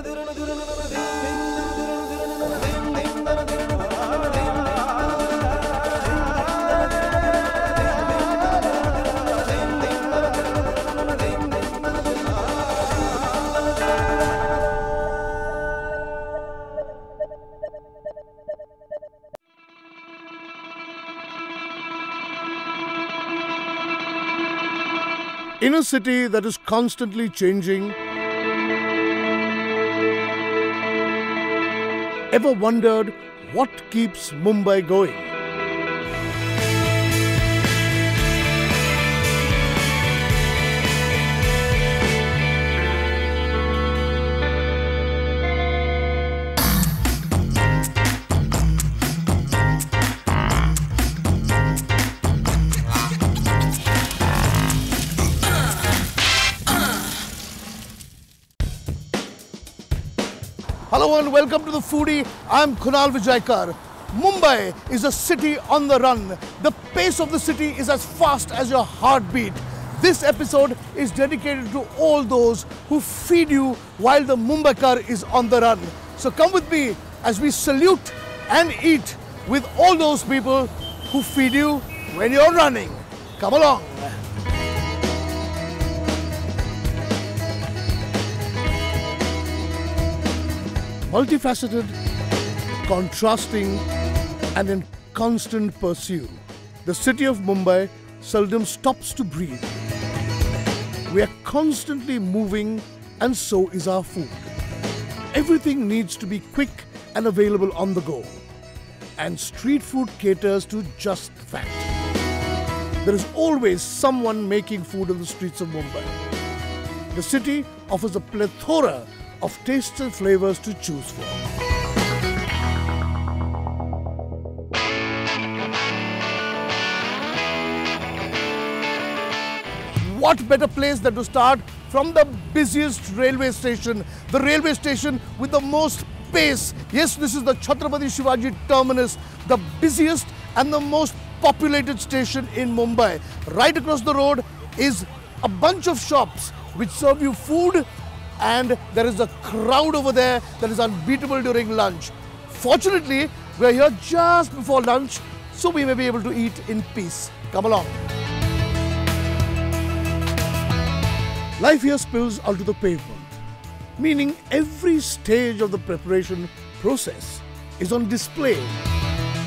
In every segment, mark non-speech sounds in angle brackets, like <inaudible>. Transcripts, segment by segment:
In a city that is constantly changing, ever wondered what keeps Mumbai going? Hello and welcome to the Foodie. I'm Kunal Vijaykar. Mumbai is a city on the run. The pace of the city is as fast as your heartbeat. This episode is dedicated to all those who feed you while the Mumbaikar is on the run. So come with me as we salute and eat with all those people who feed you when you're running. Come along. Multifaceted, contrasting, and in constant pursuit. The city of Mumbai seldom stops to breathe. We are constantly moving, and so is our food. Everything needs to be quick and available on the go. And street food caters to just that. There is always someone making food on the streets of Mumbai. The city offers a plethora of tastes and flavors to choose from. What better place than to start from the busiest railway station, the railway station with the most pace. Yes, this is the Chhatrapati Shivaji terminus, the busiest and the most populated station in Mumbai. Right across the road is a bunch of shops which serve you food and there is a crowd over there that is unbeatable during lunch. Fortunately, we are here just before lunch, so we may be able to eat in peace. Come along. Life here spills onto the pavement, meaning every stage of the preparation process is on display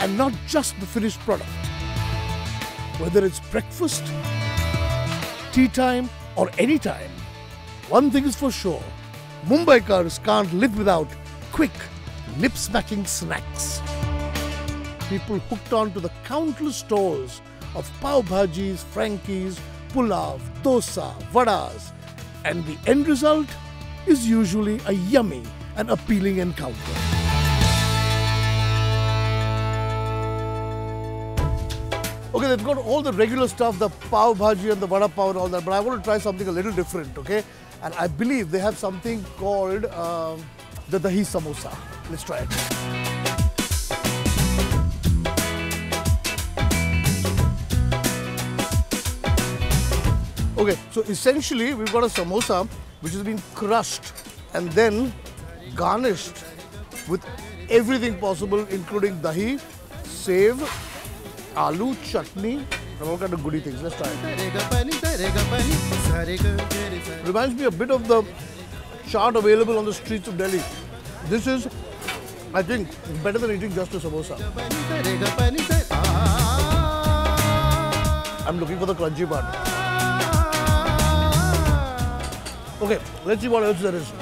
and not just the finished product. Whether it's breakfast, tea time, or any time, one thing is for sure Mumbaikars can't live without quick, lip smacking snacks. People hooked on to the countless stalls of pav bhajis, frankies, pulav, dosa, vadas, and the end result is usually a yummy and appealing encounter. Okay, they've got all the regular stuff, the pav bhaji and the vada pav and all that, but I want to try something a little different, okay? And I believe they have something called um, the dahi samosa. Let's try it. Okay, so essentially we've got a samosa which has been crushed and then garnished with everything possible including dahi, sev, aloo, chutney, kind of goody things. Let's try. Reminds me a bit of the chaat available on the streets of Delhi. This is, I think, better than eating just a samosa. I'm looking for the crunchy part. Okay, let's see what else there is.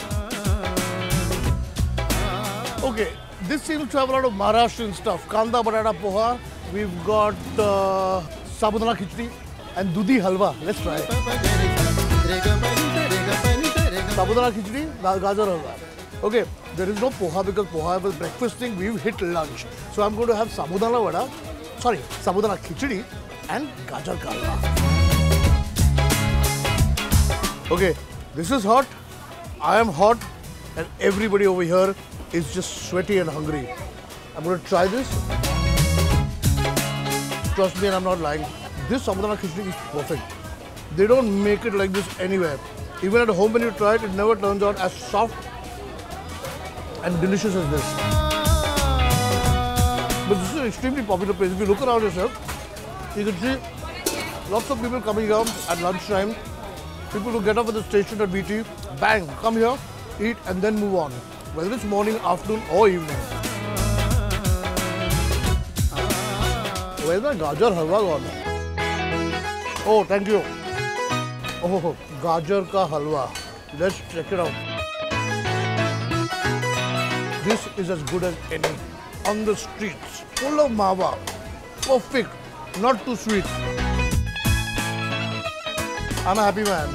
Okay, this seems to have a lot of Maharashtrian stuff. Kanda batata poha. We've got uh, sabudana khichdi and dudhi halwa. Let's try. Sabudana khichdi, ga- gajar halwa. Okay, there is no poha because poha was breakfast thing. We've hit lunch. So I'm going to have sabudana vada, sorry, sabudana khichdi and gajar halwa. Okay, this is hot. I am hot, and everybody over here is just sweaty and hungry. I'm going to try this. Trust me, and I'm not lying. This sabudana khichdi is perfect. They don't make it like this anywhere. Even at home, when you try it, it never turns out as soft and delicious as this. But this is an extremely popular place. If you look around yourself, you can see lots of people coming here at lunchtime. People who get off at the station at VT, bang, come here, eat and then move on. Whether it's morning, afternoon or evening. Where's my gajar halwa gone? Oh, thank you. Oh, gajar ka halwa. Let's check it out. This is as good as any. On the streets, full of mawa. Perfect, not too sweet. I'm a happy man.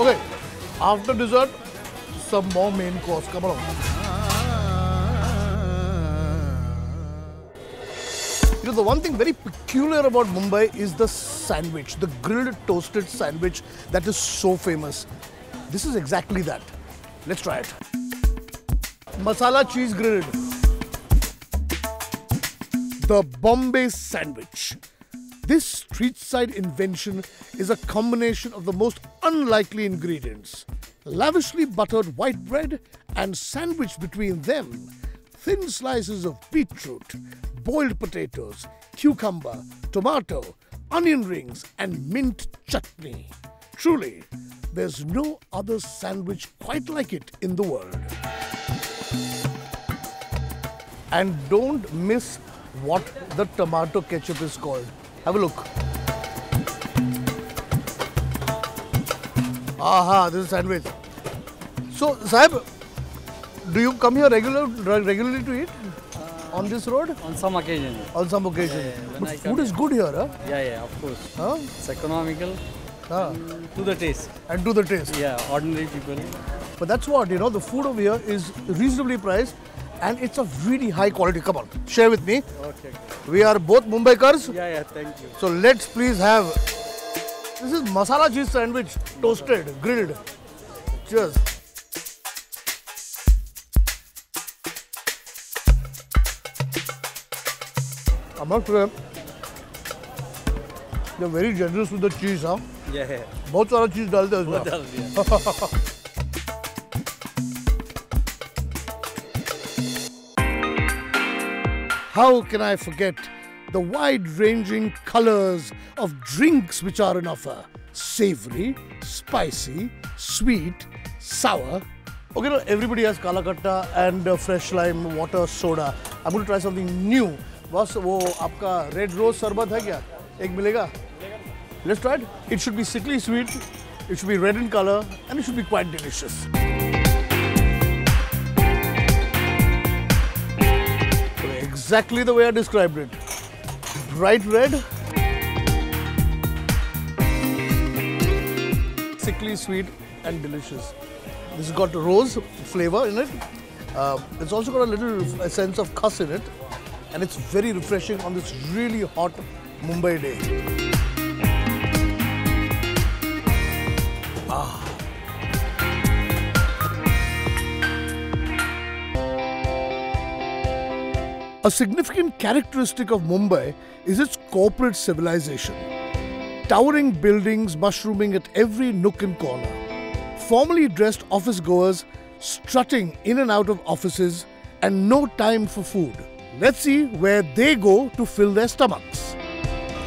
Okay, after dessert, some more main course. Come along. You know, the one thing very peculiar about Mumbai is the sandwich, the grilled toasted sandwich that is so famous. This is exactly that. Let's try it. Masala cheese grilled. The Bombay sandwich. This street side invention is a combination of the most unlikely ingredients. Lavishly buttered white bread and sandwiched between them thin slices of beetroot, boiled potatoes, cucumber, tomato, onion rings, and mint chutney. Truly, there's no other sandwich quite like it in the world. And don't miss what the tomato ketchup is called. Have a look. Aha, this is sandwich. So, Sahib, do you come here regular, regularly to eat on this road? On some occasion. On some occasion. Yeah, yeah, but food is good here, huh? Yeah, yeah, of course. huh? It's economical Ah, to the taste. and to the taste. Yeah, ordinary people. But that's what, you know, the food over here is reasonably priced and it's of really high quality. Come on, share with me. Okay. We are both Mumbaikars. Yeah, yeah, thank you. So let's please have. This is masala cheese sandwich, toasted, grilled. Cheers. I must say, they're very generous with the cheese, huh? Yeah, yeah. बहुत सारा चीज डालते हैं What इसमें else? Yeah. <laughs> How can I forget the wide ranging colors of drinks which are in offer? Savory, spicy, sweet, sour. Okay, now everybody has kala katta and uh, fresh lime water soda. I'm going to try something new. बस वो आपका red rose शरबत है क्या? एक मिलेगा? Let's try it it should be sickly sweet red in colour and it should quite delicious exactly the way I describe it bright red sickly sweet and delicious. This has got rose flavor in it. Uh, it's also got a little a sense of and it's very refreshing on this really hot Mumbai day. Ah. A significant characteristic of Mumbai is its corporate civilization. Towering buildings mushrooming at every nook and corner. Formally dressed office goers strutting in and out of offices and no time for food. Let's see where they go to fill their stomachs.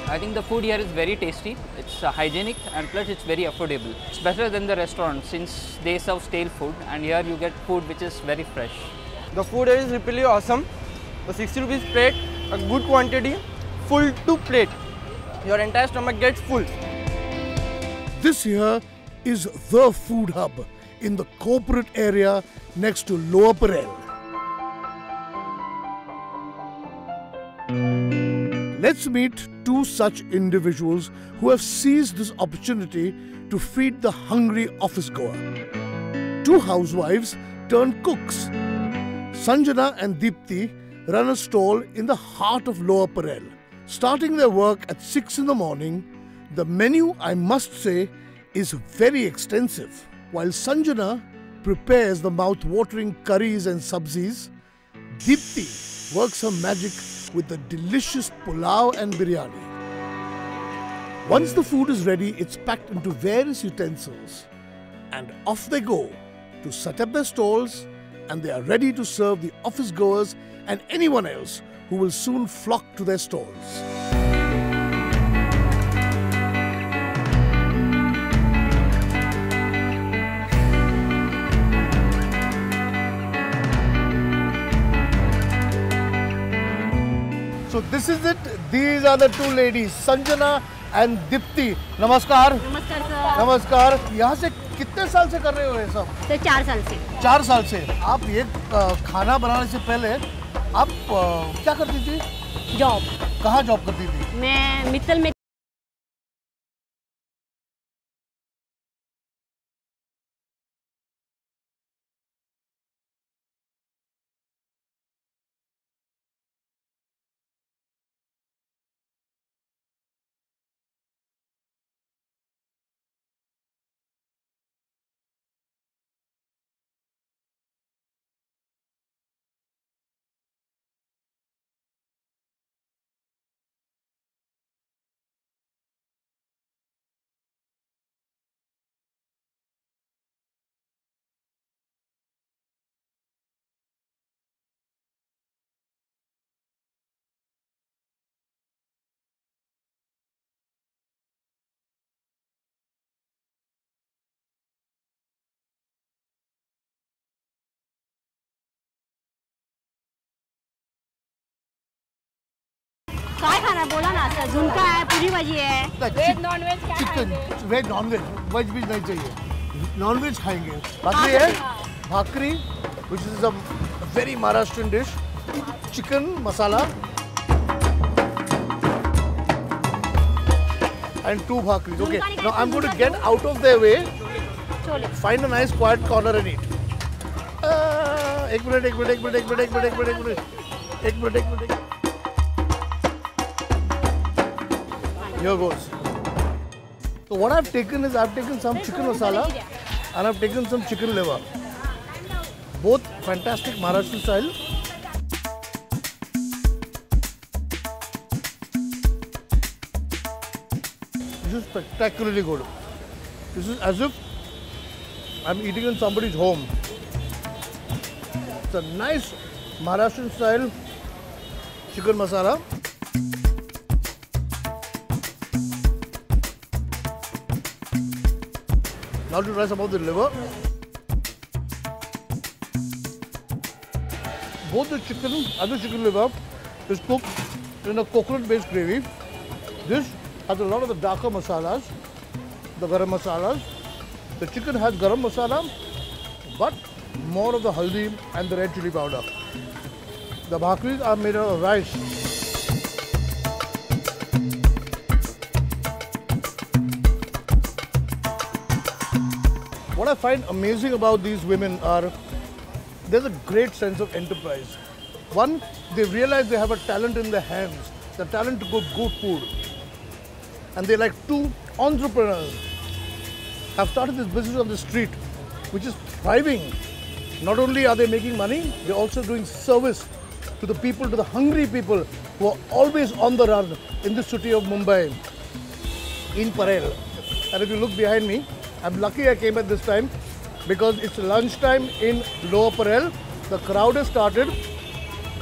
I think the food here is very tasty. It's uh, hygienic and plus it's very affordable. It's better than the restaurant since they serve stale food and here you get food which is very fresh. The food is really awesome. The 60 rupees plate, a good quantity, full to plate. Your entire stomach gets full. This here is the food hub in the corporate area next to Lower Parel. Let's meet two such individuals who have seized this opportunity to feed the hungry office goer. Two housewives turned cooks. Sanjana and Deepthi run a stall in the heart of Lower Parel. Starting their work at 6 in the morning, the menu, I must say, is very extensive. While Sanjana prepares the mouth-watering curries and sabzis, Deepthi works her magic with the delicious pulao and biryani. Once the food is ready, it's packed into various utensils and off they go to set up their stalls and they are ready to serve the office goers and anyone else who will soon flock to their stalls. So this is it. These are the two ladies, Sanjana and Deepti नमस्कार नमस्कार sir नमस्कार यहाँ से कितने साल से कर रहे हो ये सब? सर चार साल से। चार साल से। आप ये खाना बनाने से पहले आप क्या करती थी? जॉब। कहाँ जॉब करती थी? मैं मित्तल में काय खाना बोला ना सर झुमका है पूरी भाजी है वेज नॉन वेज क्या चिकन खाएँगे? वेज नॉन वेज वेज भी नहीं चाहिए. नॉन वेज खाएँगे. भाकरी है? Bhakri which is a very Maharashtrian dish chicken masala and two bhakris. Okay, now I'm going to get out of their way, find a nice quiet corner and eat. Uh, एक minute एक minute एक minute एक minute एक minute एक minute एक minute एक minute. Here goes. So what I've taken is I've taken some chicken masala and I've taken some chicken liver. Both fantastic Maharashtrian style. This is spectacularly good. This is as if I'm eating in somebody's home. It's a nice Maharashtrian style chicken masala. Now to try some of the liver. Both the chicken and the chicken liver is cooked in a coconut-based gravy. This has a lot of the darker masalas, the garam masalas. The chicken has garam masala, but more of the haldi and the red chili powder. The bhakris are made out of rice. I find amazing about these women are there's a great sense of enterprise. One, they realize they have a talent in their hands, the talent to cook good food. And they're like two entrepreneurs have started this business on the street, which is thriving. Not only are they making money, they're also doing service to the people, to the hungry people who are always on the run in the city of Mumbai, in Parel. And if you look behind me, I'm lucky I came at this time because it's lunchtime in Lower Parel. The crowd has started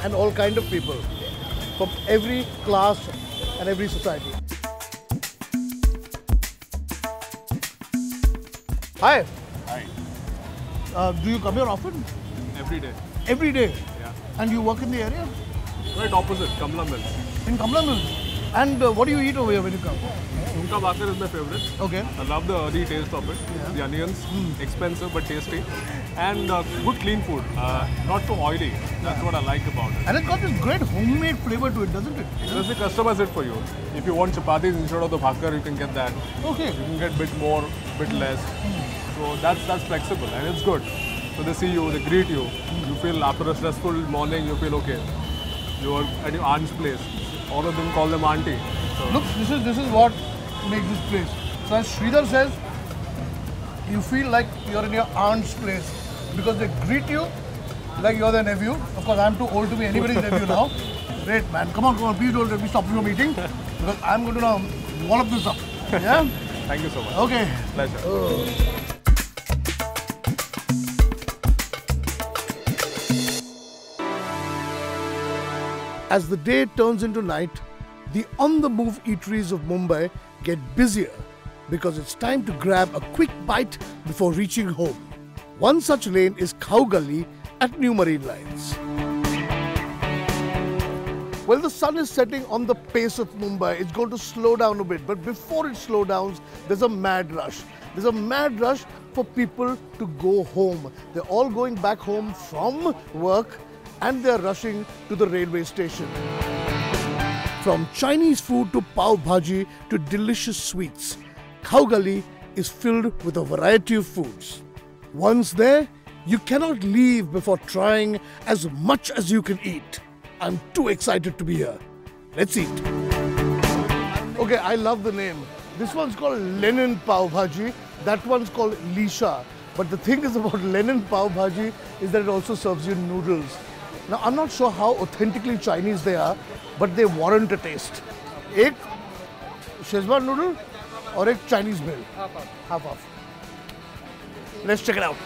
and all kind of people from every class and every society. Hi. Hi. Uh, do you come here often? Every day. Every day. Yeah. And you work in the area? Right opposite, Kamla Mills. In Kamla Mills. And uh, what do you eat over here when you come? Zunka Bhakar is my favorite. Okay. I love the earthy taste of it. Yeah. The onions, expensive but tasty. And uh, good clean food. Uh, not too oily. That's what I like about it. And it's got this great homemade flavor to it, doesn't it? Plus they customize it for you. If you want chapatis instead of the bhakar, you can get that. Okay. You can get bit more, bit less. So that's that's flexible and it's good. So they see you, they greet you. You feel after a stressful morning, you feel okay. You're at your aunt's place. All of them call them auntie. So Look, this is this is what make this place. So as Sridhar says, you feel like you're in your aunt's place because they greet you like you're their nephew. Of course, I'm too old to be anybody's nephew now. <laughs> Great, man. Come on, come on. Please don't let me stop your meeting because I'm going to now wallop this up. Yeah? <laughs> Thank you so much. Okay. Pleasure. Oh. As the day turns into night, the on the move eateries of Mumbai get busier because it's time to grab a quick bite before reaching home. One such lane is Khau Gully at New Marine Lines. Well, the sun is setting on the pace of Mumbai. It's going to slow down a bit. But before it slows down, there's a mad rush. There's a mad rush for people to go home. They're all going back home from work and they're rushing to the railway station. From Chinese food to pav bhaji to delicious sweets, Khau Gully is filled with a variety of foods. Once there, you cannot leave before trying as much as you can eat. I'm too excited to be here. Let's eat. Okay, I love the name. This one's called Lenin Pav Bhaji. That one's called Lisha. But the thing is about <laughs> Lenin Pav Bhaji is that it also serves you noodles. Now, I'm not sure how authentically Chinese they are, but they warrant a taste. एक Schezwan Chinese meal. Half off. Half off. Let's check it out.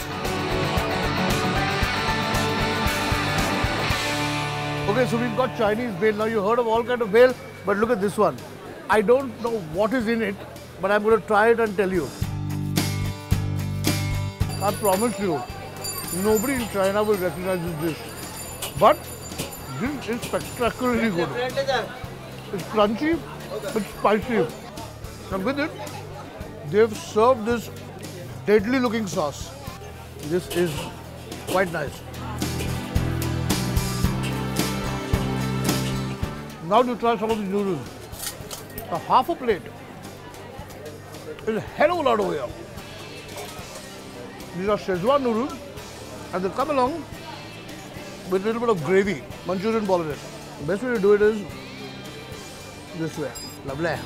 Okay, so we've got Chinese meal. Now you heard of all kind of bhel, but look at this one. I don't know what is in it, but I'm going to try it and tell you. I promise you, nobody in China will recognize this dish. But this is spectacularly good. It's crunchy, it's spicy. And with it, they've served this deadly looking sauce. This is quite nice. Now to try some of these noodles. A half a plate is a hell of a lot over here. These are Szechuan noodles and they come along with a little bit of gravy, Manchurian bolognese. The best way to do it is this way. Lovely.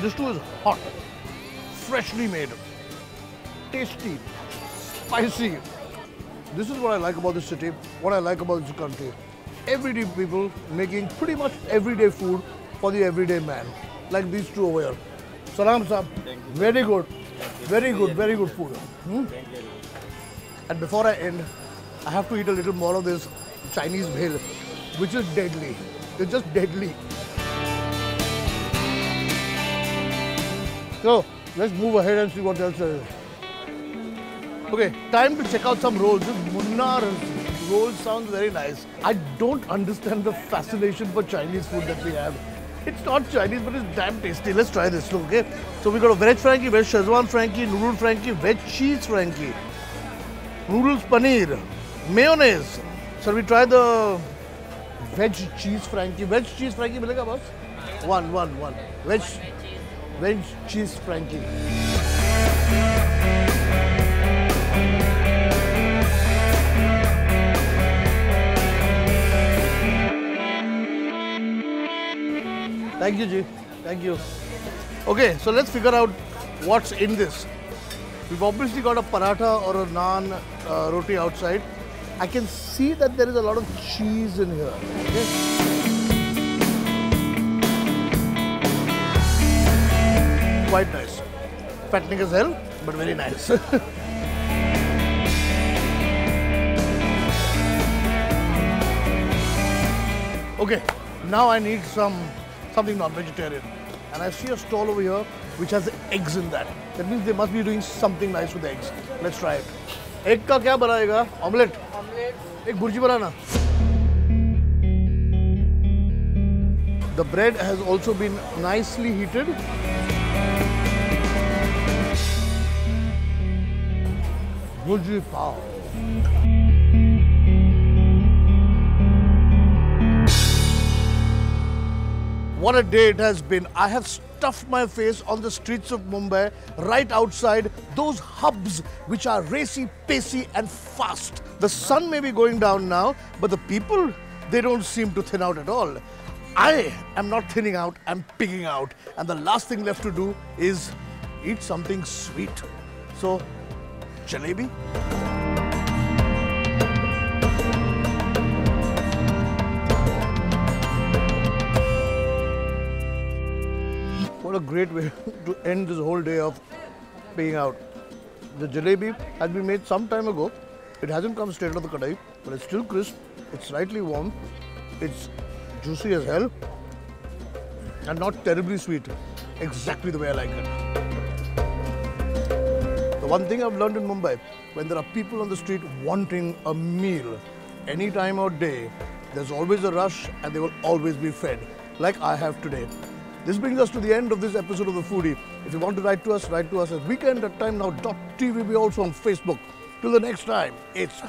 This too is hot, freshly made, tasty, spicy. This is what I like about this city, what I like about this country. Everyday people making pretty much everyday food for the everyday man, like these two over here. Salam Saab. Very good. Very good, very good food. Hmm? And before I end, I have to eat a little more of this Chinese bhel, which is deadly. It's just deadly. So, let's move ahead and see what else there is. Okay, time to check out some rolls. This Munnar roll sounds very nice. I don't understand the fascination for Chinese food that we have. It's not Chinese, but it's damn tasty. Let's try this, okay? So we got a veg Frankie, veg Szechuan Frankie, noodle Frankie, veg cheese Frankie, noodles paneer, mayonnaise. Shall we try the veg cheese Frankie? Veg cheese Frankie milega boss? One, one, one. Veg, veg cheese Frankie. Thank you, Ji. Thank you. Okay, so let's figure out what's in this. We've obviously got a paratha or a naan uh, roti outside. I can see that there is a lot of cheese in here. Okay? Quite nice. Fattening as hell, but very nice. <laughs> okay, now I need some something not vegetarian. And I see a stall over here which has eggs in that. That means they must be doing something nice with eggs. Let's try it. Egg का क्या बनाएगा? Omelette. एक भुर्जी बनाना. The bread has also been nicely heated. Bhurji pav. What a day it has been. I have stuffed my face on the streets of Mumbai, right outside those hubs which are racy, pacey, and fast. The sun may be going down now, but the people, they don't seem to thin out at all. I am not thinning out, I'm pigging out. And the last thing left to do is eat something sweet. So, jalebi? Great way <laughs> to end this whole day of paying out. The jalebi has been made some time ago It hasn't come straight out of the kadai, but it's still crisp. It's slightly warm. It's juicy as hell and not terribly sweet. Exactly the way I like it. The one thing I've learned in Mumbai, when there are people on the street wanting a meal, any time or day, there's always a rush and they will always be fed, like I have today. This brings us to the end of this episode of The Foodie. If you want to write to us, write to us at weekend at timesnow.tv. We're also on Facebook. Till the next time, it's.